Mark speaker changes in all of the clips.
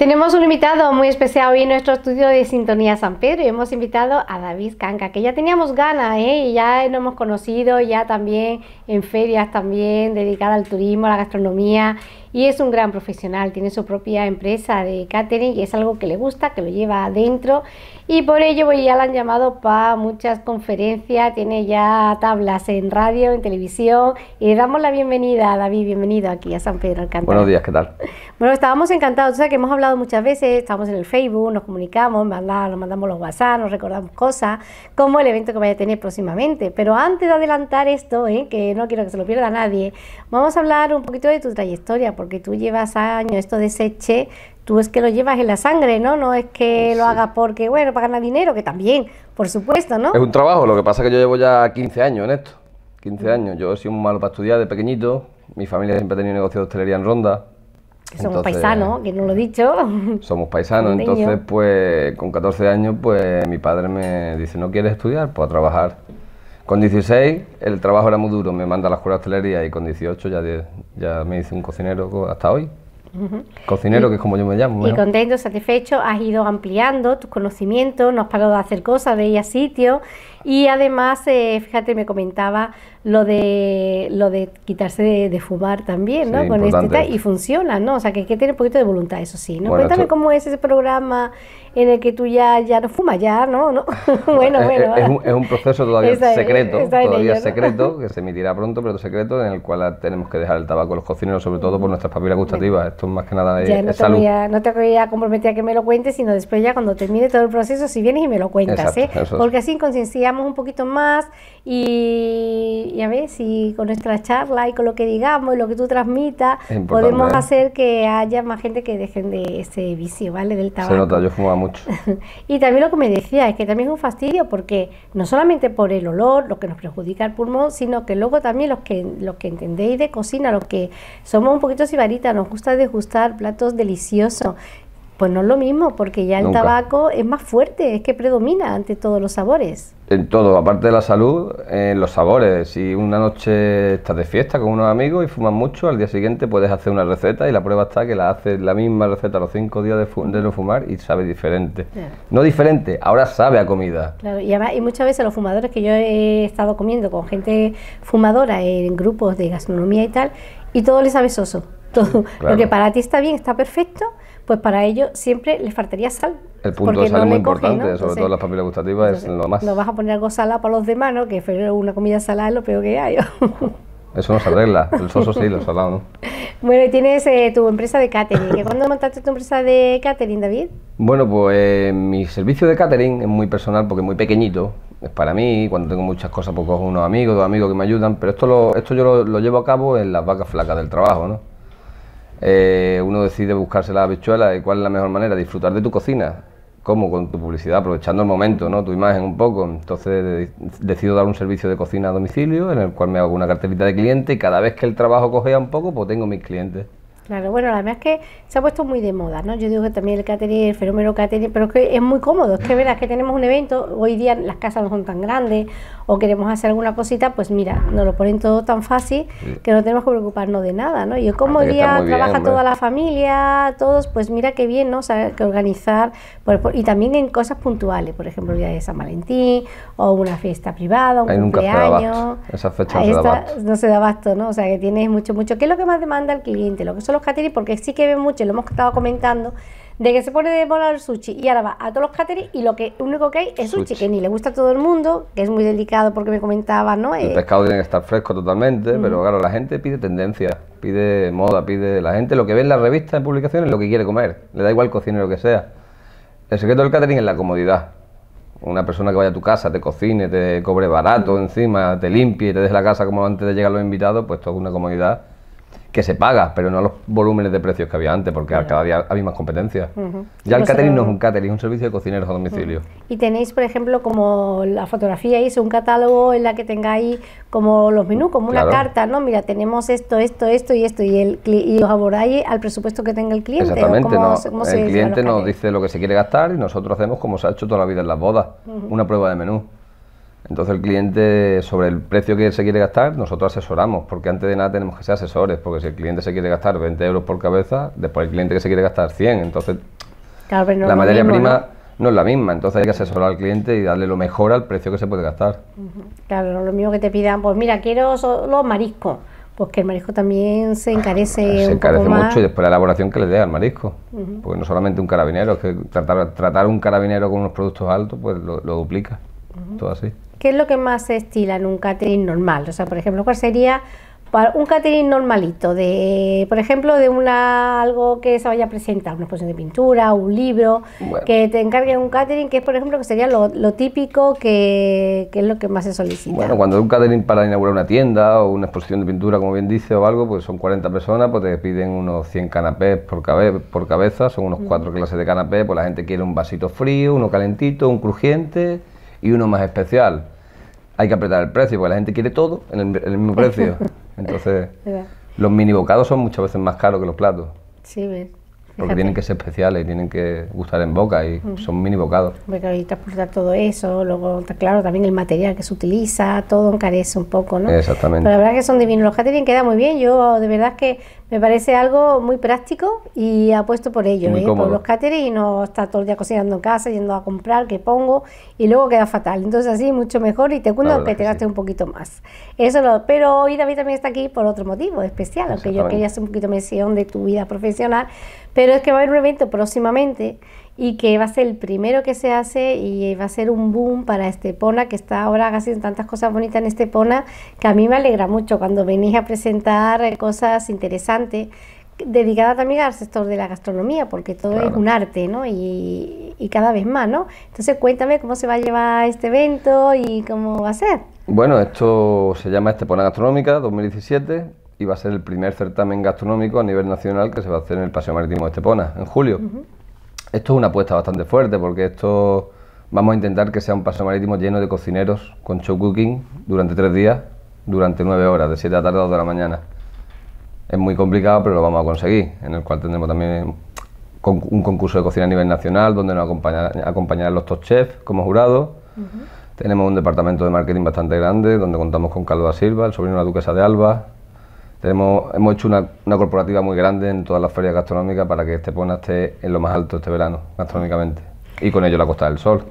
Speaker 1: Tenemos un invitado muy especial hoy en nuestro estudio de Sintonía San Pedro y hemos invitado a David Canca, que ya teníamos ganas, ¿eh? y ya nos hemos conocido ya también en ferias también dedicada al turismo, a la gastronomía y es un gran profesional, tiene su propia empresa de catering y es algo que le gusta, que lo lleva adentro y por ello pues, ya la han llamado para muchas conferencias, tiene ya tablas en radio, en televisión y le damos la bienvenida a David, bienvenido aquí a San Pedro Alcántara.
Speaker 2: Buenos días, ¿qué tal?
Speaker 1: Bueno, estábamos encantados, o sea que hemos hablado muchas veces, estamos en el Facebook, nos comunicamos, nos mandamos los WhatsApp, nos recordamos cosas, como el evento que vaya a tener próximamente, pero antes de adelantar esto, ¿eh? que no quiero que se lo pierda nadie, vamos a hablar un poquito de tu trayectoria porque tú llevas años, esto de Seche, tú es que lo llevas en la sangre, ¿no? No es que lo hagas porque, bueno, para ganar dinero, que también, por supuesto, ¿no?
Speaker 2: Es un trabajo, lo que pasa es que yo llevo ya 15 años en esto, 15 mm. años. Yo he sido muy malo para estudiar de pequeñito, mi familia siempre ha tenido negocio de hostelería en Ronda.
Speaker 1: somos paisanos, que no lo he dicho.
Speaker 2: Somos paisanos, entonces pues con 14 años pues mi padre me dice, ¿no quieres estudiar? Pues a trabajar. Con 16 el trabajo era muy duro, me manda a la escuela de hostelería y con 18 ya, ya me hice un cocinero hasta hoy. Cocinero, que es como yo me llamo.
Speaker 1: Y contento, satisfecho, has ido ampliando tus conocimientos, no has parado de hacer cosas, de ir a sitios y además, eh, fíjate, me comentaba lo de lo de quitarse de, fumar también, ¿no? Con este, y funciona, ¿no? O sea, que hay que tener un poquito de voluntad, eso sí. ¿no? Cuéntame cómo es ese programa en el que tú ya, ya no fumas, ya, ¿no? ¿No?
Speaker 2: bueno, bueno. Es, un, es, un, proceso todavía secreto, todavía secreto, que se emitirá pronto, pero secreto, en el cual tenemos que dejar el tabaco a los cocineros, sobre todo por nuestras papilas gustativas. Esto es más que nada de,
Speaker 1: ya, no te Voy a, no te voy a comprometer a que me lo cuentes, sino después ya cuando termine todo el proceso, si vienes y me lo cuentas, ¿eh? Porque así un poquito más y, y, a ver si con nuestra charla y con lo que digamos y lo que tú transmitas podemos hacer que haya más gente que dejen de ese vicio, ¿vale? Del tabaco.
Speaker 2: Se nota, yo fumaba mucho.
Speaker 1: y también lo que me decía es que también es un fastidio porque no solamente por el olor, lo que nos perjudica el pulmón, sino que luego también los que, los que entendéis de cocina, los que somos un poquito sibaritas, nos gusta degustar platos deliciosos pues no es lo mismo, porque ya el tabaco es más fuerte, es que predomina ante todos los sabores.
Speaker 2: En todo, aparte de la salud, en los sabores. Si una noche estás de fiesta con unos amigos y fumas mucho, al día siguiente puedes hacer una receta y la prueba está que la haces la misma receta los cinco días de, no fumar y sabe diferente. No diferente, ahora sabe a comida.
Speaker 1: Claro, y, además, y muchas veces los fumadores que yo he estado comiendo con gente fumadora en grupos de gastronomía y tal, y todo les sabe soso. Todo. Lo que para ti está bien, está perfecto, pues para ello siempre le faltaría sal.
Speaker 2: El punto de sal es muy importante, sobre todo las papilas gustativas es lo más.
Speaker 1: No vas a poner algo salado para los demás, ¿no? Que una comida salada es lo peor que hay.
Speaker 2: Eso no se arregla, el soso sí, lo salado no.
Speaker 1: Bueno, y tienes eh, tu empresa de catering. ¿Cuándo montaste tu empresa de catering, David?
Speaker 2: Bueno, pues eh, mi servicio de catering es muy personal porque es muy pequeñito. Es para mí, cuando tengo muchas cosas, pues cojo unos amigos, dos amigos que me ayudan, pero esto, lo, esto yo lo, lo llevo a cabo en las vacas flacas del trabajo, ¿no? Eh, uno decide buscarse la habichuela y cuál es la mejor manera, disfrutar de tu cocina, como con tu publicidad, aprovechando el momento, ¿no? tu imagen un poco. Entonces decido dar un servicio de cocina a domicilio en el cual me hago una cartelita de cliente y cada vez que el trabajo cogea un poco, pues tengo mis clientes.
Speaker 1: Claro, bueno, la verdad es que se ha puesto muy de moda, ¿no? Yo digo que también el catering, el fenómeno catering, pero es que es muy cómodo, es que verás que tenemos un evento, hoy día las casas no son tan grandes o queremos hacer alguna cosita, pues mira, nos lo ponen todo tan fácil que no tenemos que preocuparnos de nada, ¿no? Y como día trabaja toda la familia, todos, pues mira qué bien, ¿no? O sea, que organizar, y también en cosas puntuales, por ejemplo, el día de San Valentín o una fiesta privada, un cumpleaños.
Speaker 2: Esa fecha no se da abasto.
Speaker 1: No se da abasto, ¿no? O sea, que tienes mucho, mucho. ¿Qué es lo que más demanda el cliente? Lo que son los catering, porque sí que ven mucho, lo hemos estado comentando, de que se pone de moda el sushi y ahora va a todos los catering y lo que único que hay es sushi, que ni le gusta a todo el mundo, que es muy delicado porque me comentaba, ¿no?
Speaker 2: El eh, pescado tiene que estar fresco totalmente, pero claro, la gente pide tendencia, pide moda, pide la gente lo que ve en las revistas, en publicaciones, lo que quiere comer, le da igual el cocinero que sea. El secreto del catering es la comodidad. Una persona que vaya a tu casa, te cocine, te cobre barato encima, te limpie y te deje la casa como antes de llegar los invitados, pues todo es una comodidad que se paga, pero no los volúmenes de precios que había antes, porque cada día había más competencia. Ya el catering no es un catering, es un servicio de cocineros a domicilio.
Speaker 1: Y tenéis, por ejemplo, como la fotografía, es un catálogo en la que tengáis como los menús, como una carta, ¿no? Mira, tenemos esto, esto, esto y esto, y, el, y os abordáis al presupuesto que tenga el cliente.
Speaker 2: Exactamente, el cliente nos dice lo que se quiere gastar y nosotros hacemos como se ha hecho toda la vida en las bodas, una prueba de menú. Entonces el cliente, sobre el precio que se quiere gastar, nosotros asesoramos, porque antes de nada tenemos que ser asesores, porque si el cliente se quiere gastar 20 euros por cabeza, después el cliente que se quiere gastar 100, entonces la materia prima ¿no? es la misma, entonces hay que asesorar al cliente y darle lo mejor al precio que se puede gastar.
Speaker 1: Claro, lo mismo que te pidan, pues mira, quiero los mariscos, pues que el marisco también se encarece
Speaker 2: se encarece
Speaker 1: mucho
Speaker 2: y después la elaboración que le dé al marisco, porque no solamente un carabinero, es que tratar, tratar un carabinero con unos productos altos, pues lo, duplica, todo así.
Speaker 1: ¿Qué es lo que más se estila en un catering normal? O sea, por ejemplo, ¿cuál sería para un catering normalito, de, por ejemplo, de una algo que se vaya a presentar, una exposición de pintura, un libro, que te encargue un catering, que es, por ejemplo, que sería lo, típico, que, es lo que más se solicita.
Speaker 2: Bueno, cuando es un catering para inaugurar una tienda o una exposición de pintura, como bien dice, o algo, pues son 40 personas, pues te piden unos 100 canapés por, por cabeza, son unos cuatro clases de canapés, pues la gente quiere un vasito frío, uno calentito, un crujiente y uno más especial. Hay que apretar el precio, porque la gente quiere todo en el, mismo precio. Entonces, los mini bocados son muchas veces más caros que los platos.
Speaker 1: Sí, ves.
Speaker 2: Porque tienen que ser especiales, tienen que gustar en boca y son mini bocados.
Speaker 1: Porque hay que transportar todo eso, luego, claro, también el material que se utiliza, todo encarece un poco, ¿no?
Speaker 2: Exactamente.
Speaker 1: Pero la verdad que son divinos. Los catering queda muy bien. Yo, de verdad que me parece algo muy práctico y apuesto por ello, ¿eh? por los catering y no estar todo el día cocinando en casa, yendo a comprar, que pongo y luego queda fatal. Entonces así mucho mejor y te cuento que te gastes un poquito más. Eso lo, pero hoy David también está aquí por otro motivo especial, aunque yo quería hacer un poquito mención de tu vida profesional, pero es que va a haber un evento próximamente y que va a ser el primero que se hace y va a ser un boom para Estepona, que está ahora haciendo tantas cosas bonitas en Estepona, que a mí me alegra mucho cuando venís a presentar cosas interesantes, dedicada también al sector de la gastronomía, porque todo es un arte, ¿no? Y, y, cada vez más, ¿no? Entonces cuéntame cómo se va a llevar este evento y cómo va a ser.
Speaker 2: Bueno, esto se llama Estepona Gastronómica 2017 y va a ser el primer certamen gastronómico a nivel nacional que se va a hacer en el Paseo Marítimo de Estepona, en julio. Esto es una apuesta bastante fuerte porque esto vamos a intentar que sea un paso marítimo lleno de cocineros con show cooking durante tres días, durante nueve horas, de 7 de la tarde a 2 de la mañana. Es muy complicado, pero lo vamos a conseguir, en el cual tendremos también un concurso de cocina a nivel nacional donde nos acompañarán los top chefs como jurados. Tenemos un departamento de marketing bastante grande donde contamos con Carlos da Silva, el sobrino de la duquesa de Alba, tenemos, hemos hecho una, corporativa muy grande en todas las ferias gastronómicas para que Estepona esté en lo más alto este verano, gastronómicamente. Y con ello la Costa del Sol.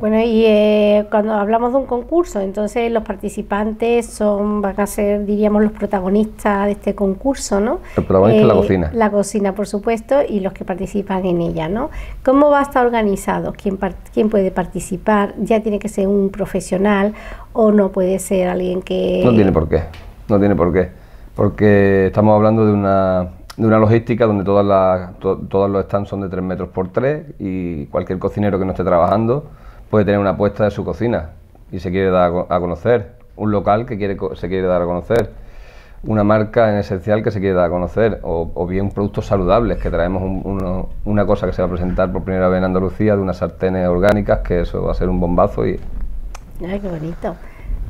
Speaker 1: Bueno, y eh, cuando hablamos de un concurso, entonces los participantes son, van a ser, diríamos, los protagonistas de este concurso, ¿no?
Speaker 2: El protagonista es la eh, cocina.
Speaker 1: La cocina, por supuesto, y los que participan en ella, ¿no? ¿Cómo va a estar organizado? ¿Quién, ¿Quién puede participar? ¿Ya tiene que ser un profesional o no puede ser alguien que...?
Speaker 2: No tiene por qué, no tiene por qué porque estamos hablando de una, de una logística donde todas, las, todos los stands son de 3 metros por 3 y cualquier cocinero que no esté trabajando puede tener una apuesta de su cocina y se quiere dar a conocer, un local que quiere, se quiere dar a conocer, una marca en esencial que se quiere dar a conocer, o, bien productos saludables, que traemos una cosa que se va a presentar por primera vez en Andalucía, de unas sartenes orgánicas, que eso va a ser un bombazo y...
Speaker 1: Ay, qué bonito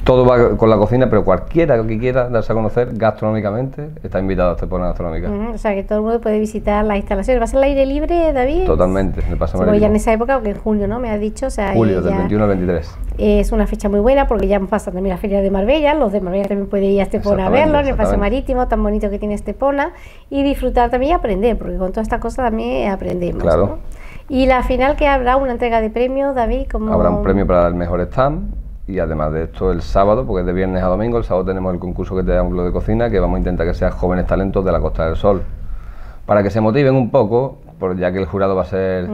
Speaker 2: todo va con la cocina, pero cualquiera que quiera darse a conocer gastronómicamente está invitado a Estepona Gastronómica.
Speaker 1: o sea, que todo el mundo puede visitar las instalaciones. ¿Va a ser al aire libre, David?
Speaker 2: Totalmente, en el Paso
Speaker 1: ya en esa época, porque en julio, ¿no? Me has dicho. O sea,
Speaker 2: julio, del 21 al 23.
Speaker 1: Es una fecha muy buena porque ya pasa también la Feria de Marbella. Los de Marbella también pueden ir a Estepona a verlo, en el Paseo Marítimo tan bonito que tiene Estepona. Y disfrutar también y aprender, porque con toda esta cosa también aprendemos. Claro. Y la final que habrá una entrega de premios, David, como...
Speaker 2: Habrá un premio para el mejor stand y además de esto el sábado, porque es de viernes a domingo, el sábado tenemos el concurso que te lo de cocina, que vamos a intentar que sean jóvenes talentos de la Costa del Sol, para que se motiven un poco, ya que el jurado va a ser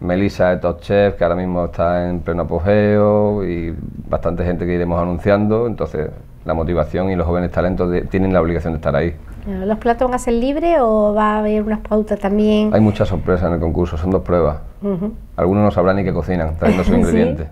Speaker 2: Melissa de Top Chef, que ahora mismo está en pleno apogeo, y bastante gente que iremos anunciando, entonces la motivación y los jóvenes talentos tienen la obligación de estar ahí.
Speaker 1: ¿Los platos van a ser libres o va a haber unas pautas también?
Speaker 2: Hay muchas sorpresas en el concurso, son dos pruebas. Algunos no sabrán ni qué cocinan, trayendo sus ingredientes.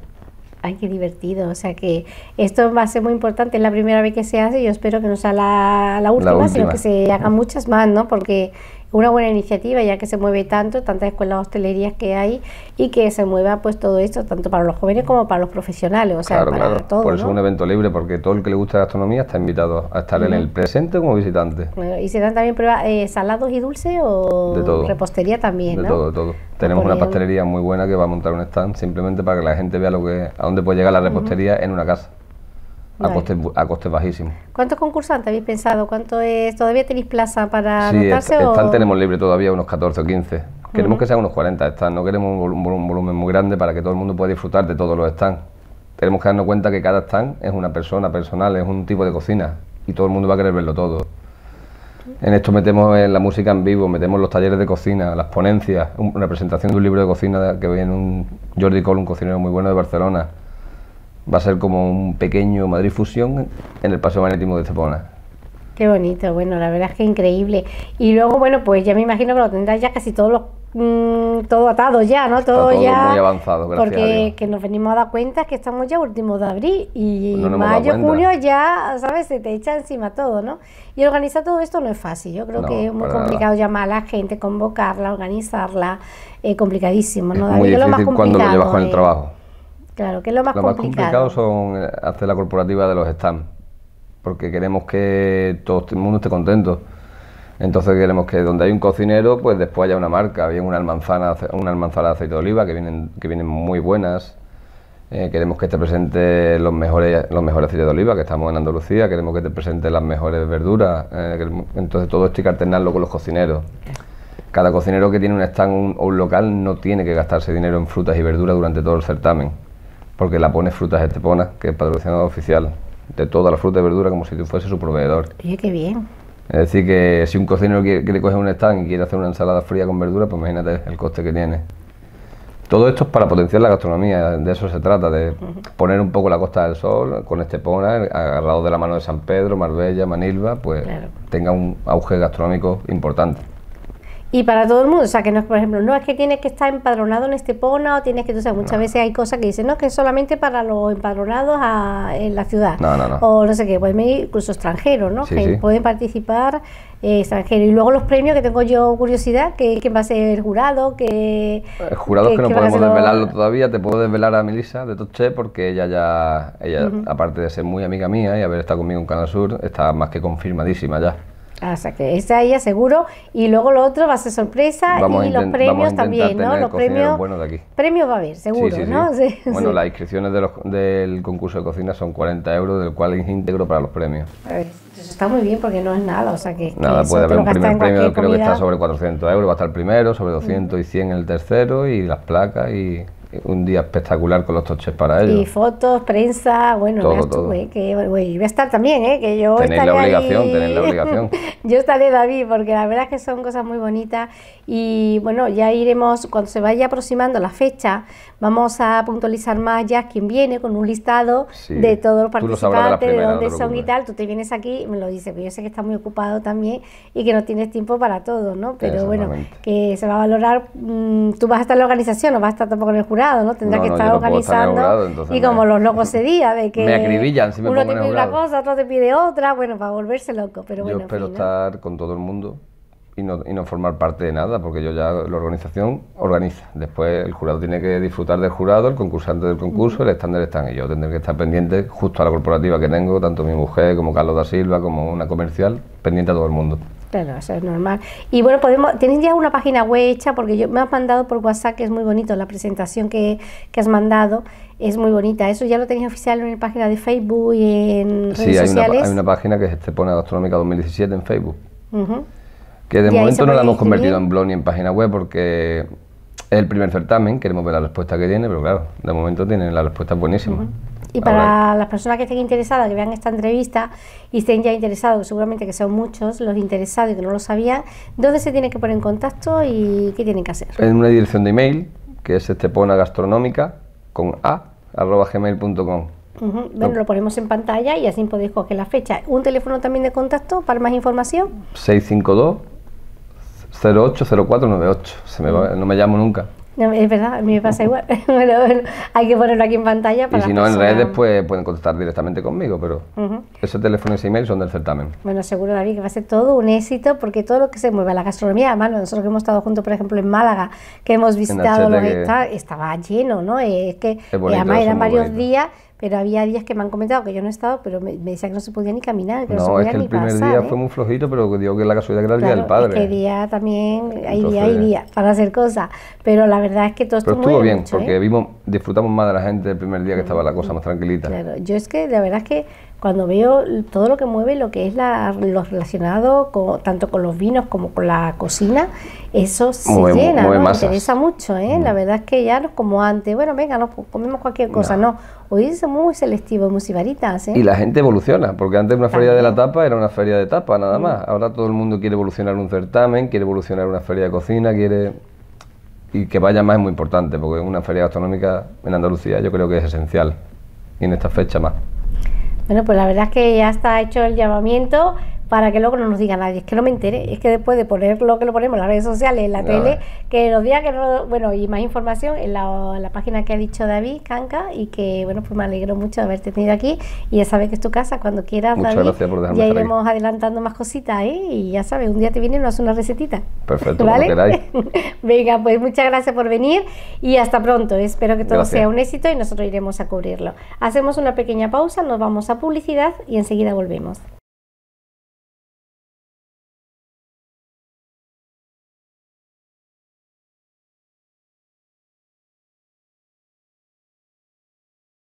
Speaker 1: Ay, qué divertido. O sea que esto va a ser muy importante. Es la primera vez que se hace y yo espero que no sea la, la, última, sino que se hagan muchas más, ¿no? Porque una buena iniciativa ya que se mueve tanto, tantas escuelas hostelerías que hay y que se mueva pues todo esto tanto para los jóvenes como para los profesionales, o sea, para
Speaker 2: claro. Por eso es un evento libre porque todo el que le gusta la gastronomía está invitado a estar en el presente como visitante.
Speaker 1: y se dan también pruebas eh, salados y dulces o
Speaker 2: de
Speaker 1: repostería también,
Speaker 2: de todo, de todo. Tenemos una pastelería muy buena que va a montar un stand simplemente para que la gente vea lo que a dónde puede llegar la repostería en una casa. A, costes, a costes bajísimos.
Speaker 1: ¿Cuántos concursantes habéis pensado? ¿Cuánto es? ¿Todavía tenéis plaza para
Speaker 2: sí,
Speaker 1: anotarse?
Speaker 2: están tenemos libre todavía unos 14 o 15. Queremos que sean unos 40 stands, no queremos un, volumen muy grande para que todo el mundo pueda disfrutar de todos los stands. Tenemos que darnos cuenta que cada stand es una persona personal, es un tipo de cocina y todo el mundo va a querer verlo todo. En esto metemos en la música en vivo, metemos los talleres de cocina, las ponencias, una presentación de un libro de cocina que viene un Jordi Cole, un cocinero muy bueno de Barcelona. Va a ser como un pequeño Madrid Fusión en el Paseo Marítimo de Cepona.
Speaker 1: Qué bonito, bueno, la verdad es que increíble. Y luego, bueno, pues ya me imagino que lo tendrás ya casi todos los Mm, todo atado ya, ¿no?
Speaker 2: Todo,
Speaker 1: ya.
Speaker 2: Muy avanzado, gracias
Speaker 1: Porque que nos venimos a dar cuenta que estamos ya últimos de abril y mayo, junio ya, ¿sabes? Se te echa encima todo, ¿no? Y organizar todo esto no es fácil. Yo creo que es muy complicado llamar a la gente, convocarla, organizarla. Es complicadísimo, ¿no?
Speaker 2: Es muy difícil cuando lo llevas con el trabajo.
Speaker 1: Claro, que es lo más complicado.
Speaker 2: Lo más complicado son eh, hacer la corporativa de los stands, porque queremos que todo el mundo esté contento entonces queremos que donde hay un cocinero, pues después haya una marca, bien una almanzana, una almanzana de aceite de oliva que vienen, que vienen muy buenas. Eh, queremos que te presente los mejores, los mejores aceites de oliva, que estamos en Andalucía, queremos que te presente las mejores verduras. Eh, entonces todo esto hay que alternarlo con los cocineros. Cada cocinero que tiene un stand o un local no tiene que gastarse dinero en frutas y verduras durante todo el certamen, porque la pone Frutas Estepona, que es patrocinador oficial de toda la fruta y verdura como si tú fuese su proveedor.
Speaker 1: Oye, qué bien.
Speaker 2: Es decir, que si un cocinero quiere, coger un stand y quiere hacer una ensalada fría con verdura, pues imagínate el coste que tiene. Todo esto es para potenciar la gastronomía, de eso se trata, de poner un poco la Costa del Sol con Estepona, agarrado de la mano de San Pedro, Marbella, Manilva, pues tenga un auge gastronómico importante.
Speaker 1: Y para todo el mundo, o sea, que no es, por ejemplo, no es que tienes que estar empadronado en Estepona o tienes que, o sea, muchas veces hay cosas que dicen, no, que es solamente para los empadronados en la ciudad.
Speaker 2: No, no, no.
Speaker 1: O no sé qué, pueden venir incluso extranjeros, ¿no? que pueden participar eh, extranjeros. Y luego los premios, que tengo yo curiosidad, que quién va a ser el jurado, que...
Speaker 2: El jurado es que no podemos desvelarlo todavía, te puedo desvelar a Melissa de Toche porque ella ya, ella aparte de ser muy amiga mía y haber estado conmigo en Canal Sur, está más que confirmadísima ya.
Speaker 1: O sea que esa ella seguro y luego lo otro va a ser sorpresa y los premios también, ¿no? Los premios,
Speaker 2: de aquí.
Speaker 1: premios va a haber, seguro, ¿no?
Speaker 2: bueno, las inscripciones del concurso de cocina son 40 euros, del cual es íntegro para los premios.
Speaker 1: Eso está muy bien porque no es nada, o sea que...
Speaker 2: Nada, puede haber un primer premio, creo que está sobre 400 euros, va a estar el primero, sobre 200 y 100 el tercero y las placas y un día espectacular con los toches para ellos.
Speaker 1: Y fotos, prensa, bueno, todo, todo. Eh, que voy a estar también, ¿eh? que yo
Speaker 2: tenéis la obligación, tenéis la obligación.
Speaker 1: yo estaré, David, porque la verdad es que son cosas muy bonitas y bueno, ya iremos, cuando se vaya aproximando la fecha, vamos a puntualizar más ya quién viene con un listado de todos los participantes, de, dónde son y tal. Tú te vienes aquí y me lo dices, pero yo sé que estás muy ocupado también y que no tienes tiempo para todo, ¿no? Pero bueno, que se va a valorar, mm, tú vas a estar en la organización, no vas a estar tampoco en el jurado, ¿no? Tendrás que estar organizando y como los locos ese día, de que
Speaker 2: me acribillan si me
Speaker 1: uno te pide una cosa, otro te pide otra, bueno, para volverse loco, pero bueno.
Speaker 2: Yo espero estar con todo el mundo y no, y no formar parte de nada, porque yo ya la organización organiza. Después el jurado tiene que disfrutar del jurado, el concursante del concurso, el estándar están. Y yo tendré que estar pendiente justo a la corporativa que tengo, tanto mi mujer como Carlos da Silva, como una comercial, pendiente a todo el mundo.
Speaker 1: Claro, eso es normal. Y bueno, podemos, tienes ya una página web hecha, porque yo me has mandado por WhatsApp, que es muy bonito, la presentación que, que has mandado es muy bonita. ¿Eso ya lo tenéis oficial en la página de Facebook y en redes
Speaker 2: sí,
Speaker 1: hay sociales?
Speaker 2: Una, hay una página que se pone Gastronómica 2017 en Facebook que de momento no la hemos convertido en blog ni en página web porque es el primer certamen, queremos ver la respuesta que tiene, pero claro, de momento tiene la respuesta buenísima.
Speaker 1: Y para las personas que estén interesadas, que vean esta entrevista y estén ya interesados, seguramente que son muchos los interesados y que no lo sabían, ¿dónde se tienen que poner en contacto y qué tienen que hacer?
Speaker 2: En una dirección de email, que es estepona gastronómica, con a, arroba gmail.com.
Speaker 1: Bueno, lo ponemos en pantalla y así podéis coger la fecha. ¿Un teléfono también de contacto para más información?
Speaker 2: 652 080498. Se me no me llamo nunca.
Speaker 1: Es verdad, a mí me pasa igual. hay que ponerlo aquí en pantalla.
Speaker 2: Para y si no, en redes pues, pueden contactar directamente conmigo, pero ese teléfono y ese email son del certamen.
Speaker 1: Bueno, seguro, David, que va a ser todo un éxito porque todo lo que se mueve, la gastronomía, además, nosotros que hemos estado juntos, por ejemplo, en Málaga, que hemos visitado, lo que estaba lleno, ¿no? Es que además eran varios días pero había días que me han comentado que yo no he estado, pero me, me decían que no se podía ni caminar, que no,
Speaker 2: No,
Speaker 1: se
Speaker 2: es
Speaker 1: podía
Speaker 2: que
Speaker 1: ni
Speaker 2: el primer
Speaker 1: pasar,
Speaker 2: día
Speaker 1: ¿eh?
Speaker 2: fue muy flojito, pero digo que la casualidad que era el día del padre.
Speaker 1: Es que día también, hay día, hay día para hacer cosas, pero la verdad es que todo
Speaker 2: estuvo
Speaker 1: mueve
Speaker 2: bien,
Speaker 1: mucho,
Speaker 2: porque
Speaker 1: ¿eh?
Speaker 2: vimos, disfrutamos más de la gente el primer día que estaba la cosa más tranquilita.
Speaker 1: Claro, yo es que la verdad es que cuando veo todo lo que mueve, lo que es la, lo relacionado con, tanto con los vinos como con la cocina, eso se
Speaker 2: Mueve-
Speaker 1: llena,
Speaker 2: mueve
Speaker 1: ¿no? Me
Speaker 2: masas.
Speaker 1: interesa mucho, ¿eh? La verdad es que ya no es como antes, bueno, venga, no, pues comemos cualquier cosa, no. Hoy es muy selectivo, muy sibaritas, ¿eh?
Speaker 2: Y la gente evoluciona, porque antes una feria de la tapa era una feria de tapa nada más. Ahora todo el mundo quiere evolucionar un certamen, quiere evolucionar una feria de cocina, quiere... Y que vaya más es muy importante, porque una feria gastronómica en Andalucía yo creo que es esencial. Y en esta fecha más.
Speaker 1: Bueno, pues la verdad es que ya está hecho el llamamiento para que luego no nos diga nadie. Es que no me enteré, es que después de poner lo que lo ponemos en las redes sociales, en la tele, que nos diga que no, bueno, y más información en la, página que ha dicho David Canca y que, bueno, pues me alegro mucho de haberte tenido aquí y ya sabes que es tu casa cuando quieras,
Speaker 2: Muchas
Speaker 1: David.
Speaker 2: gracias por dejarme
Speaker 1: Ya iremos adelantando más cositas, ¿eh? Y ya sabes, un día te viene y nos hace una recetita.
Speaker 2: Perfecto,
Speaker 1: ¿Vale? Venga, pues muchas gracias por venir y hasta pronto. Espero que todo
Speaker 2: Gracias.
Speaker 1: sea un éxito y nosotros iremos a cubrirlo. Hacemos una pequeña pausa, nos vamos a publicidad y enseguida volvemos.